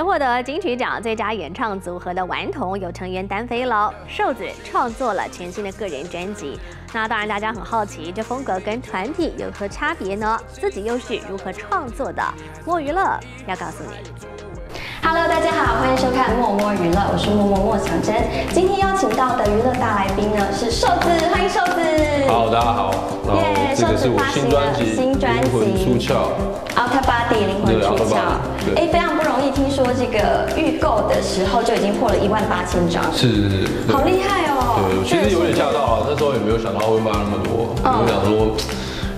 曾获得金曲奖最佳演唱组合的顽童有成员单飞了，瘦子创作了全新的个人专辑。那当然，大家很好奇，这风格跟团体有何差别呢？自己又是如何创作的？莫娱乐要告诉你。Hello，大家好，欢迎收看默默娱乐，我是默默莫小真。今天邀请到的娱乐大来宾呢是瘦子，欢迎瘦子。好，大家好。是我新专辑《新专辑灵魂出窍》，Outer Body 灵魂出窍。哎，非常不容易，听说这个预购的时候就已经破了一万八千张。是是是。好厉害哦。对，其实有点吓到啊，那时候也没有想到会卖那么多，我想说。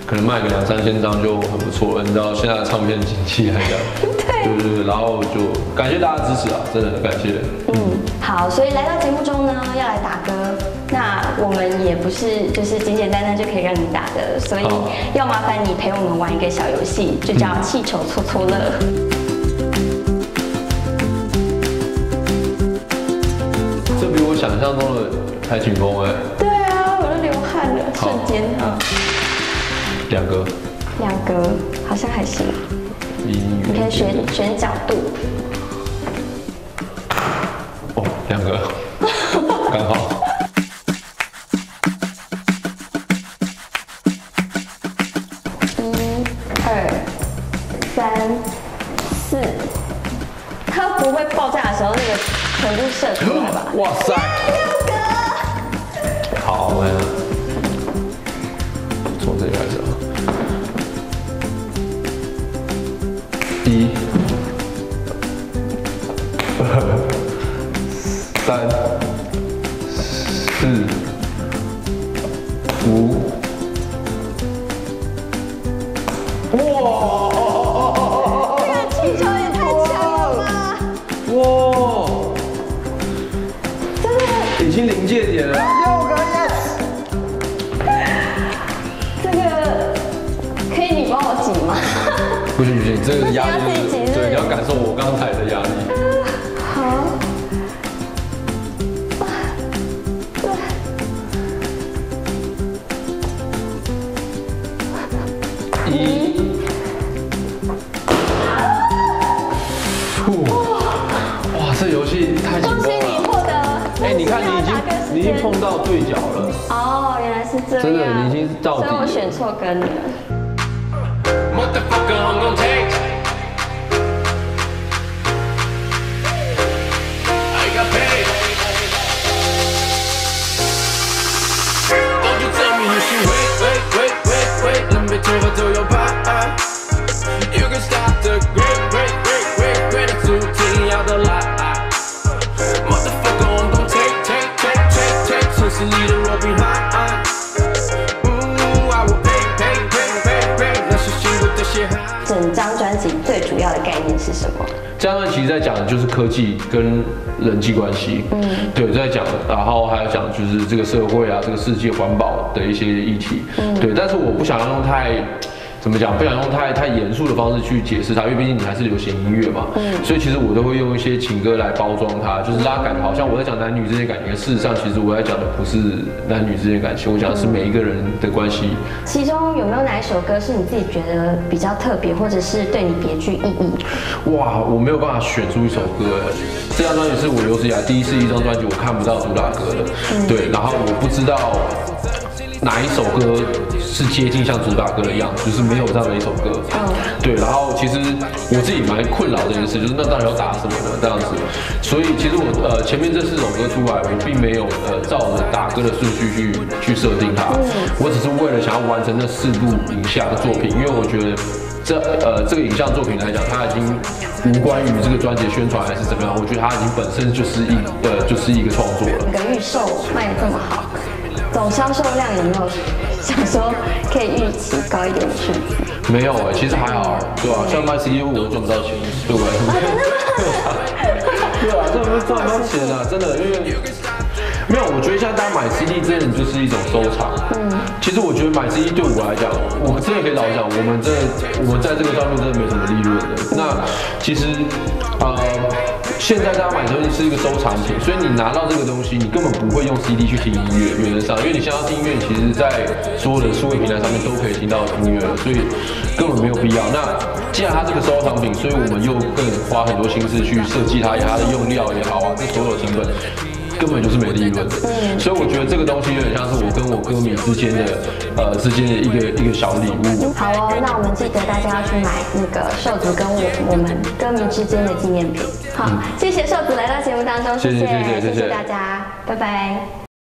可能卖个两三千张就很不错了，你知道现在的唱片经济来讲，对对对，然后就感谢大家支持啊，真的很感谢。嗯，好，所以来到节目中呢，要来打歌，那我们也不是就是简简单单就可以让你打的，所以要麻烦你陪我们玩一个小游戏，就叫气球搓搓乐。这比我想象中的还紧绷哎。对啊，我都流汗了，瞬间啊。两个，两个好像还行。你你可以选选角度。哦，两个，刚好。一、二、三、四，它不会爆炸的时候，那个全部射出来吧？哇塞！三、四、五。哇！这个气球也太强了吧！哇！真的，已经临界点了。这个可以你帮我挤吗不行不行，这个压力，对，你要感受我刚才的压力。已经，碰到对角了。哦，原来是这样。真的，你已经到底。所以我选错根了。念是什么？这张其实在讲的就是科技跟人际关系，嗯，对，在讲，然后还要讲就是这个社会啊，这个世界环保的一些议题，嗯，对，但是我不想要用太。怎么讲？不想用太太严肃的方式去解释它，因为毕竟你还是流行音乐嘛。嗯。所以其实我都会用一些情歌来包装它，就是拉感，好像我在讲男女之间感情。事实上，其实我在讲的不是男女之间感情，我讲的是每一个人的关系。其中有没有哪一首歌是你自己觉得比较特别，或者是对你别具意义？哇，我没有办法选出一首歌。这张专辑是我有史以来第一次一张专辑我看不到主打歌的。对，然后我不知道。哪一首歌是接近像主打歌的样子？就是没有这样的一首歌。嗯，对。然后其实我自己蛮困扰这件事，就是那到底要打什么呢？这样子。所以其实我呃前面这四首歌出来，我并没有呃照着打歌的顺序去去设定它。嗯。我只是为了想要完成那四部影像的作品，因为我觉得这呃这个影像作品来讲，它已经无关于这个专辑宣传还是怎么样，我觉得它已经本身就是一呃就是一个创作了。个预售卖的这么好。总销售量有没有想说可以预期高一点的数字？没有哎，其实还好，对吧？像卖 CD 我赚不到钱，对不对？对啊，这不是赚不到钱啊，真的，因为没有，我觉得现在大家买 CD 真的就是一种收藏。嗯，其实我觉得买 CD 对我来讲，我真的可以老实讲，我们这我们在这个上面真的没什么利润的。那其实，呃。现在大家买东西是一个收藏品，所以你拿到这个东西，你根本不会用 CD 去听音乐，原则上，因为你现在要听音乐，其实在所有的数位平台上面都可以听到音乐了，所以根本没有必要。那既然它是个收藏品，所以我们又更花很多心思去设计它，它的用料也好啊，这所有成本。根本就是没利润，嗯，所以我觉得这个东西有点像是我跟我歌迷之间的，呃，之间的一个一个小礼物。好哦，那我们记得大家要去买那个瘦子跟我我们歌迷之间的纪念品。好，谢谢瘦子来到节目当中，谢谢谢谢谢谢大家，拜拜。